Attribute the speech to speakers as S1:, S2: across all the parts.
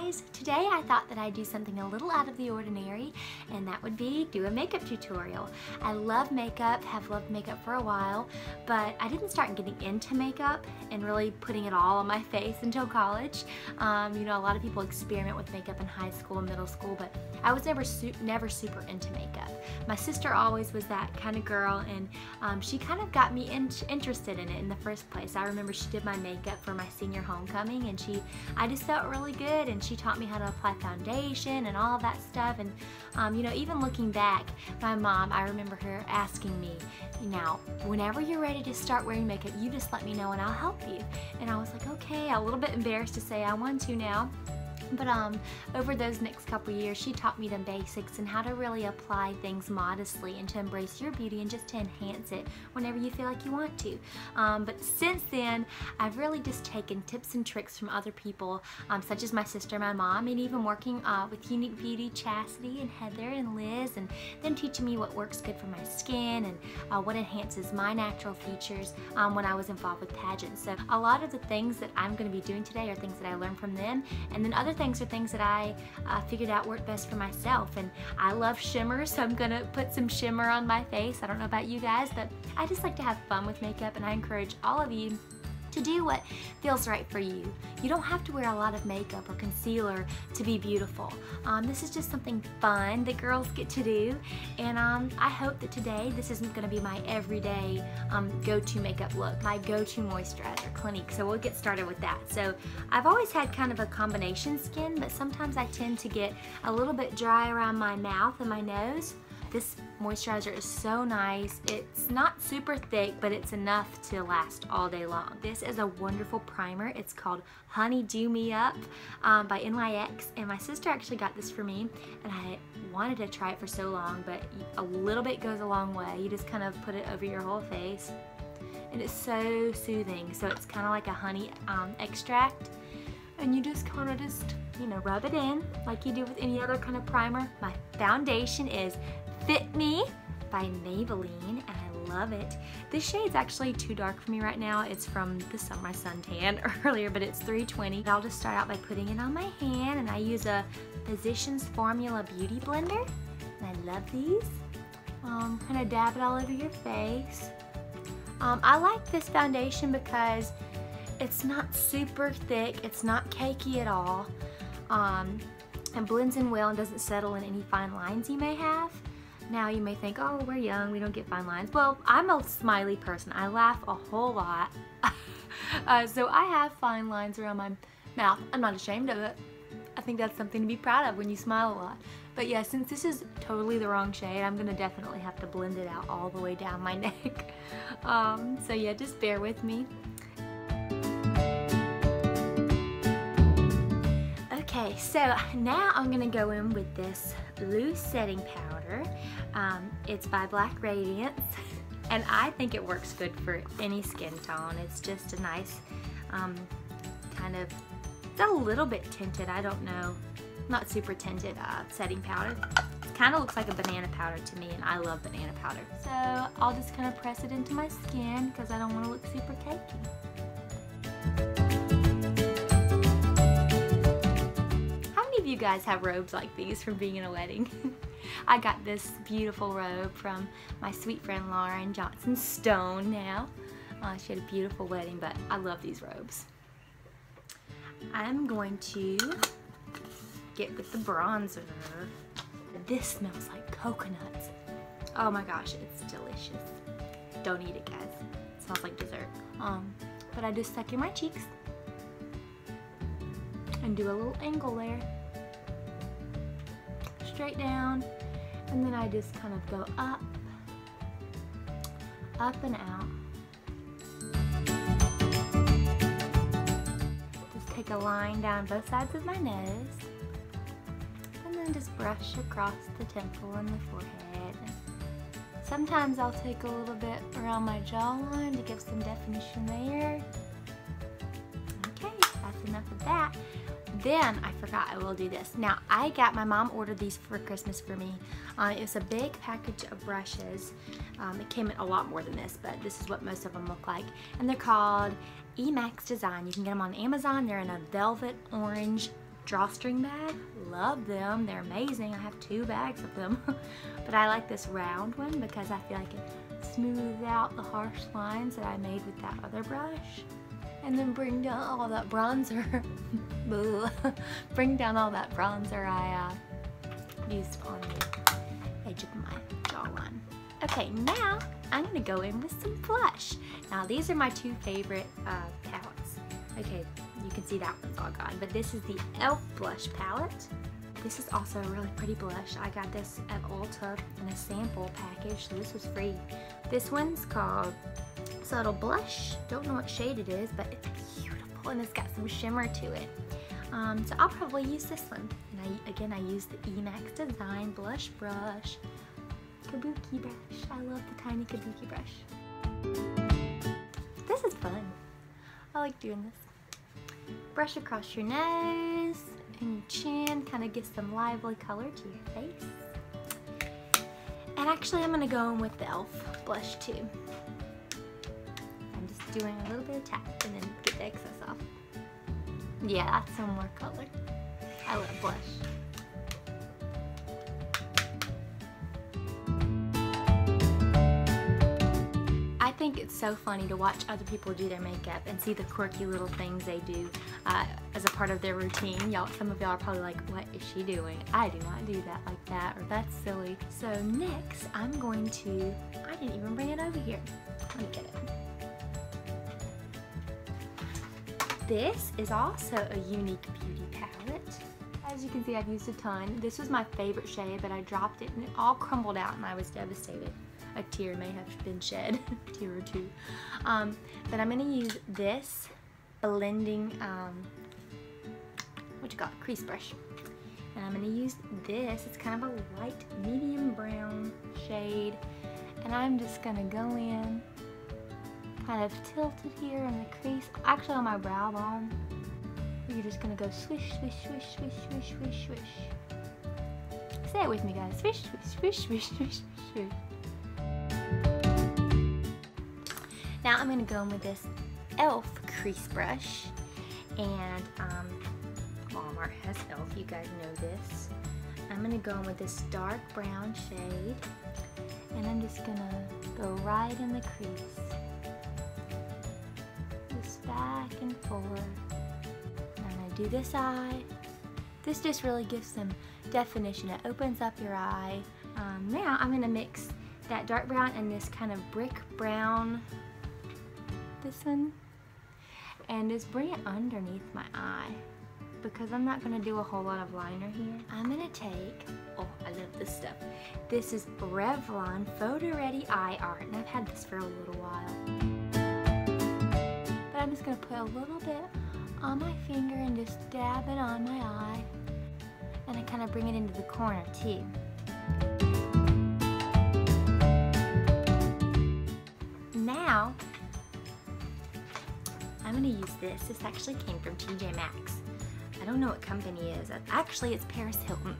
S1: guys! Today I thought that I'd do something a little out of the ordinary and that would be do a makeup tutorial. I love makeup, have loved makeup for a while, but I didn't start getting into makeup and really putting it all on my face until college. Um, you know, a lot of people experiment with makeup in high school and middle school, but I was never, su never super into makeup. My sister always was that kind of girl and um, she kind of got me in interested in it in the first place. I remember she did my makeup for my senior homecoming and she, I just felt really good and she taught me how to apply foundation and all that stuff. And um, you know even looking back my mom I remember her asking me now whenever you're ready to start wearing makeup you just let me know and I'll help you. And I was like okay a little bit embarrassed to say I want to now but um, over those next couple years, she taught me the basics and how to really apply things modestly and to embrace your beauty and just to enhance it whenever you feel like you want to. Um, but since then, I've really just taken tips and tricks from other people, um, such as my sister, my mom, and even working uh, with Younique Beauty, Chastity, and Heather and Liz, and them teaching me what works good for my skin and uh, what enhances my natural features um, when I was involved with pageants. So a lot of the things that I'm going to be doing today are things that I learned from them, and then other things are things that I uh, figured out work best for myself. And I love shimmer, so I'm gonna put some shimmer on my face. I don't know about you guys, but I just like to have fun with makeup and I encourage all of you to do what feels right for you. You don't have to wear a lot of makeup or concealer to be beautiful. Um, this is just something fun that girls get to do and um, I hope that today this isn't going to be my everyday um, go-to makeup look, my go-to moisturizer, Clinique. So we'll get started with that. So I've always had kind of a combination skin but sometimes I tend to get a little bit dry around my mouth and my nose. This moisturizer is so nice. It's not super thick, but it's enough to last all day long. This is a wonderful primer. It's called Honey Dew Me Up um, by NYX, and my sister actually got this for me, and I wanted to try it for so long, but a little bit goes a long way. You just kind of put it over your whole face, and it's so soothing. So it's kind of like a honey um, extract, and you just kind of just, you know, rub it in like you do with any other kind of primer. My foundation is Fit Me by Maybelline and I love it. This shade's actually too dark for me right now. It's from the summer sun, my suntan earlier, but it's 320. I'll just start out by putting it on my hand and I use a Physicians Formula Beauty Blender. And I love these. Um, kind of dab it all over your face. Um, I like this foundation because it's not super thick, it's not cakey at all, um, and blends in well and doesn't settle in any fine lines you may have. Now you may think, oh, we're young, we don't get fine lines. Well, I'm a smiley person. I laugh a whole lot. uh, so I have fine lines around my mouth. I'm not ashamed of it. I think that's something to be proud of when you smile a lot. But yeah, since this is totally the wrong shade, I'm gonna definitely have to blend it out all the way down my neck. Um, so yeah, just bear with me. So now I'm gonna go in with this loose setting powder. Um, it's by Black Radiance, and I think it works good for any skin tone. It's just a nice um, kind of, it's a little bit tinted, I don't know, not super tinted uh, setting powder. It kind of looks like a banana powder to me, and I love banana powder. So I'll just kind of press it into my skin because I don't want to look super cakey. Guys have robes like these from being in a wedding. I got this beautiful robe from my sweet friend Lauren Johnson Stone now. Uh, she had a beautiful wedding, but I love these robes. I'm going to get with the bronzer. This smells like coconuts. Oh my gosh, it's delicious. Don't eat it, guys. It smells like dessert. Um, but I just suck in my cheeks and do a little angle there straight down and then I just kind of go up, up and out. Just take a line down both sides of my nose and then just brush across the temple and the forehead. Sometimes I'll take a little bit around my jawline to give some definition Then I forgot I will do this. Now I got, my mom ordered these for Christmas for me. Uh, it was a big package of brushes. Um, it came in a lot more than this, but this is what most of them look like. And they're called Emax Design. You can get them on Amazon. They're in a velvet orange drawstring bag. Love them. They're amazing. I have two bags of them. but I like this round one because I feel like it smooths out the harsh lines that I made with that other brush. And then bring down all that bronzer. bring down all that bronzer I uh, used on the edge of my jawline. Okay, now I'm gonna go in with some blush. Now these are my two favorite uh, palettes. Okay, you can see that one's all gone, but this is the e.l.f. blush palette. This is also a really pretty blush. I got this at Ulta in a sample package, this was free. This one's called Subtle Blush. Don't know what shade it is, but it's beautiful and it's got some shimmer to it. Um, so I'll probably use this one. And I, again, I use the Emax Design Blush Brush. Kabuki brush. I love the tiny kabuki brush. This is fun. I like doing this. Brush across your nose and your chin, kind of give some lively color to your face. And actually I'm gonna go in with the e.l.f. blush too. Doing a little bit of tap and then get the excess off. Yeah, that's some more color. I love blush. I think it's so funny to watch other people do their makeup and see the quirky little things they do uh, as a part of their routine. Y'all, some of y'all are probably like, what is she doing? I do not do that like that, or that's silly. So next, I'm going to, I didn't even bring it over here. Let me get it. This is also a Younique beauty palette. As you can see, I've used a ton. This was my favorite shade, but I dropped it and it all crumbled out and I was devastated a tear may have been shed, a tear or two. Um, but I'm going to use this blending, um, what you call it, crease brush. And I'm to use this, it's kind of a light medium brown shade. And I'm just going to go in, kind of tilted here in the crease, actually on my brow bone. You're just to go swish, swish, swish, swish, swish, swish, swish. Say it with me guys, swish, swish, swish, swish, swish, swish. Now I'm to go in with this e.l.f. crease brush. And um, Walmart has e.l.f. You guys know this. I'm to go in with this dark brown shade. And I'm just to go right in the crease. Back and forth. I'm to do this eye. This just really gives some definition. It opens up your eye. Um, now I'm to mix that dark brown and this kind of brick brown this one and just bring it underneath my eye because I'm not to do a whole lot of liner here. I'm to take, oh I love this stuff, this is Revlon Photo Ready Eye Art and I've had this for a little while. Just going to put a little bit on my finger and just dab it on my eye and I kind of bring it into the corner too. Now I'm gonna use this. This actually came from TJ Maxx. I don't know what company it is. Actually, it's Paris Hilton.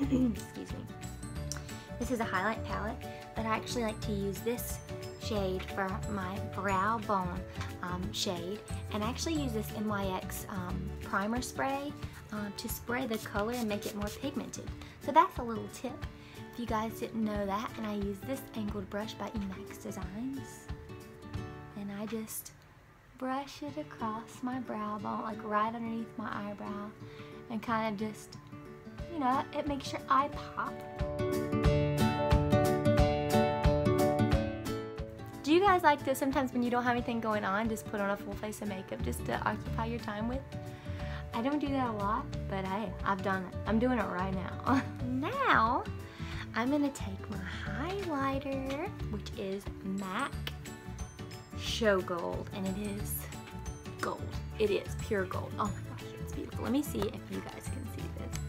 S1: Excuse me. This is a highlight palette, but I actually like to use this shade for my brow bone um, shade. And I actually use this NYX um, primer spray um, to spray the color and make it more pigmented. So that's a little tip if you guys didn't know that. And I use this angled brush by Emax Designs. And I just brush it across my brow bone, like right underneath my eyebrow, and kind of just, you know, it makes your eye pop. You guys like to sometimes when you don't have anything going on, just put on a full face of makeup just to occupy your time with? I don't do that a lot, but hey, I've done it. I'm doing it right now. now, I'm gonna take my highlighter, which is MAC show gold and it is gold. It is pure gold. Oh my gosh, it's beautiful. Let me see if you guys can see this.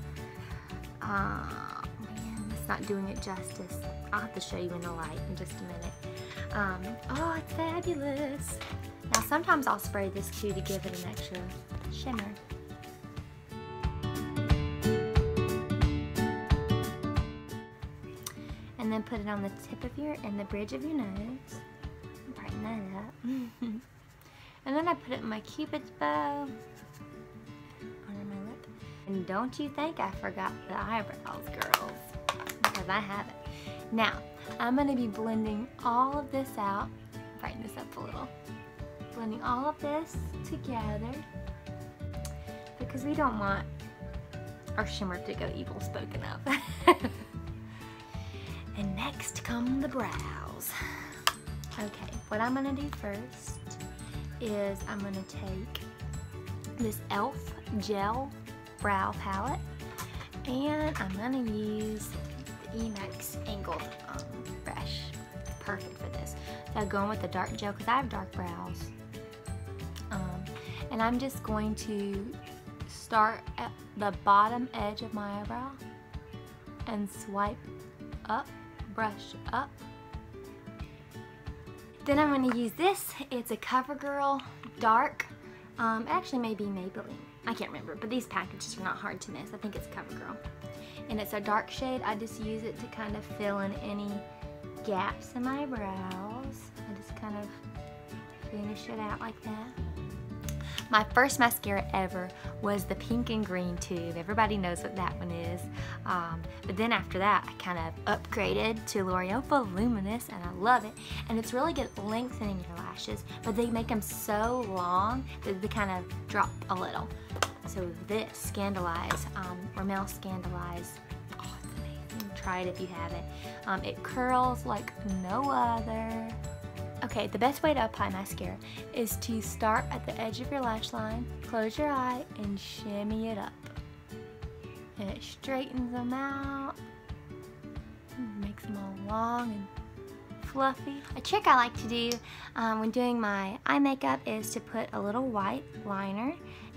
S1: Oh man, it's not doing it justice. I'll have to show you in the light in just a minute. Um, oh, it's fabulous. Now sometimes I'll spray this too to give it an extra shimmer. And then put it on the tip of your, and the bridge of your nose brighten that up. and then I put it in my cupid's bow under my lip. And don't you think I forgot the eyebrows, girls, because I haven't. Now, I'm gonna be blending all of this out, brighten this up a little, blending all of this together because we don't want our shimmer to go evil spoken of. and next come the brows. Okay, what I'm gonna do first is I'm gonna take this e.l.f. gel brow palette and I'm gonna use the Emax angled um, So I'm going with the dark gel because I have dark brows. Um, and I'm just going to start at the bottom edge of my eyebrow and swipe up, brush up. Then I'm going to use this. It's a CoverGirl dark. Um, actually may be Maybelline. I can't remember, but these packages are not hard to miss. I think it's CoverGirl. And it's a dark shade. I just use it to kind of fill in any gaps in my brows. Finish it out like that. My first mascara ever was the pink and green tube. Everybody knows what that one is. Um, but then after that, I kind of upgraded to L'Oreal Voluminous and I love it. And it's really good at lengthening your lashes, but they make them so long that they kind of drop a little. So this, Scandaleyes, um, Rimmel Scandaleyes, oh, it's amazing. Try it if you haven't. Um, it curls like no other. Okay, the best way to apply mascara is to start at the edge of your lash line, close your eye, and shimmy it up. And it straightens them out, makes them all long and fluffy. A trick I like to do um, when doing my eye makeup is to put a little white liner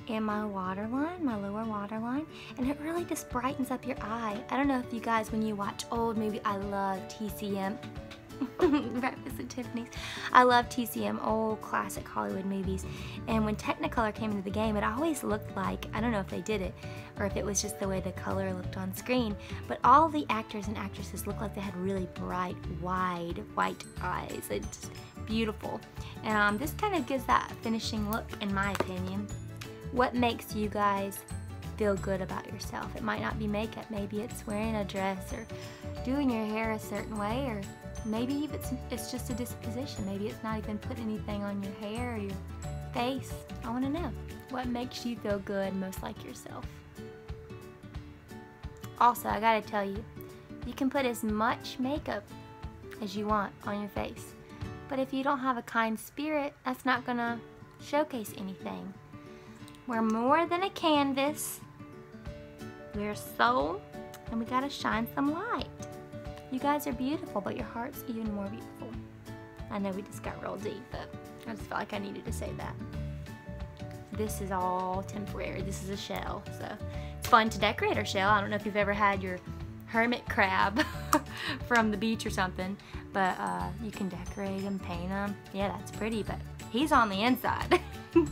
S1: in my waterline, my lower waterline, and it really just brightens up your eye. I don't know if you guys, when you watch old movie, I love TCM Breakfast at Tiffany's. I love TCM, old classic Hollywood movies. And when Technicolor came into the game, it always looked like, I don't know if they did it, or if it was just the way the color looked on screen, but all the actors and actresses looked like they had really bright, wide, white eyes. It's beautiful. And um, this kind of gives that finishing look, in my opinion. What makes you guys feel good about yourself? It might not be makeup, maybe it's wearing a dress or doing your hair a certain way or Maybe it's, it's just a disposition. Maybe it's not even putting anything on your hair or your face. I want to know. What makes you feel good most like yourself? Also, I gotta tell you, you can put as much makeup as you want on your face. But if you don't have a kind spirit, that's not gonna showcase anything. We're more than a canvas. We're a soul, and we gotta shine some light. You guys are beautiful, but your heart's even more beautiful. I know we just got real deep, but I just felt like I needed to say that. This is all temporary. This is a shell, so it's fun to decorate our shell. I don't know if you've ever had your hermit crab from the beach or something, but uh, you can decorate them, paint them. Yeah, that's pretty, but he's on the inside. okay.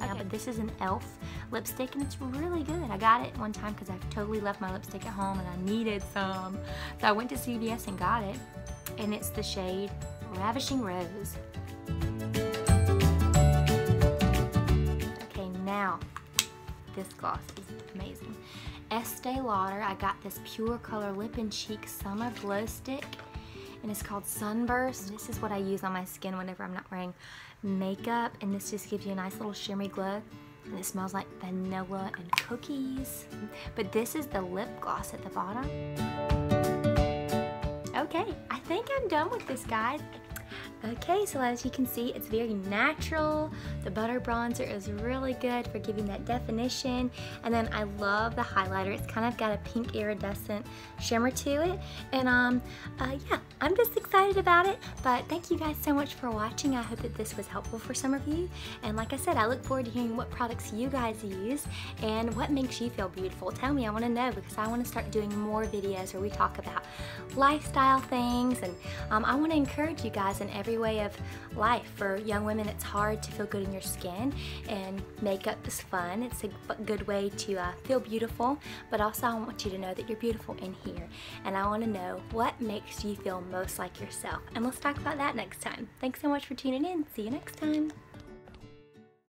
S1: but this is an e.l.f. lipstick and it's really good. I got it one time because I totally left my lipstick at home and I needed some. So I went to CVS and got it and it's the shade Ravishing Rose. Okay, now this gloss is amazing. Estee Lauder, I got this Pure Color Lip and Cheek Summer Glow Stick and it's called Sunburst. This is what I use on my skin whenever I'm not wearing makeup and this just gives you a nice little shimmery glow and it smells like vanilla and cookies. But this is the lip gloss at the bottom. Okay, I think I'm done with this guys. Okay, so as you can see, it's very natural. The butter bronzer is really good for giving that definition. And then I love the highlighter. It's kind of got a pink iridescent shimmer to it. And um, uh, yeah, I'm just excited about it. But thank you guys so much for watching. I hope that this was helpful for some of you. And like I said, I look forward to hearing what products you guys use and what makes you feel beautiful. Tell me, I want to know because I want to start doing more videos where we talk about lifestyle things. And um, I want to encourage you guys in every way of life. For young women, it's hard to feel good in your skin, and makeup is fun. It's a good way to uh, feel beautiful, but also I want you to know that you're beautiful in here. And I want to know what makes you feel most like yourself. And let's talk about that next time. Thanks so much for tuning in. See you next time.